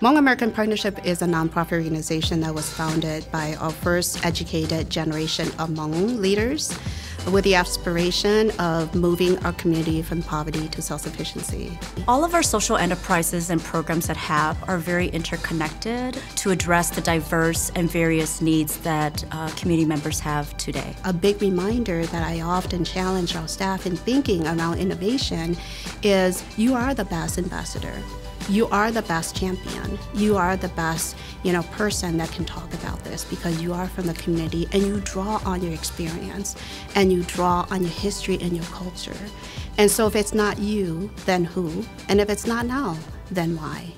Hmong American Partnership is a nonprofit organization that was founded by our first educated generation of Hmong leaders with the aspiration of moving our community from poverty to self-sufficiency. All of our social enterprises and programs at HAP are very interconnected to address the diverse and various needs that uh, community members have today. A big reminder that I often challenge our staff in thinking around innovation is you are the best ambassador you are the best champion. You are the best, you know, person that can talk about this because you are from the community and you draw on your experience and you draw on your history and your culture. And so if it's not you, then who? And if it's not now, then why?